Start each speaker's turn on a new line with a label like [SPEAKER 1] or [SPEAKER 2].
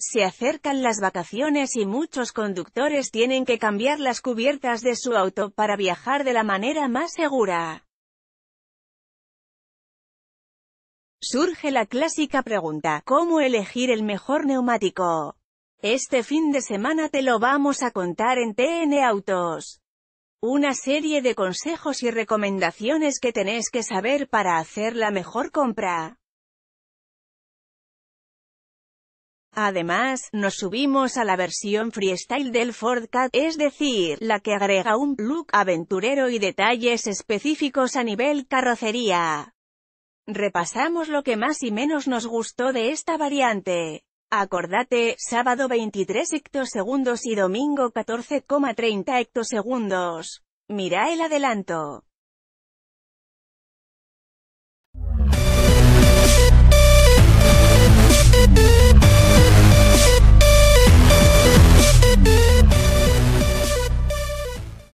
[SPEAKER 1] Se acercan las vacaciones y muchos conductores tienen que cambiar las cubiertas de su auto para viajar de la manera más segura. Surge la clásica pregunta, ¿cómo elegir el mejor neumático? Este fin de semana te lo vamos a contar en TN Autos. Una serie de consejos y recomendaciones que tenés que saber para hacer la mejor compra. Además, nos subimos a la versión freestyle del Ford Cat, es decir, la que agrega un look aventurero y detalles específicos a nivel carrocería. Repasamos lo que más y menos nos gustó de esta variante. Acordate, sábado 23 hectosegundos y domingo 14,30 hectosegundos. Mira el adelanto.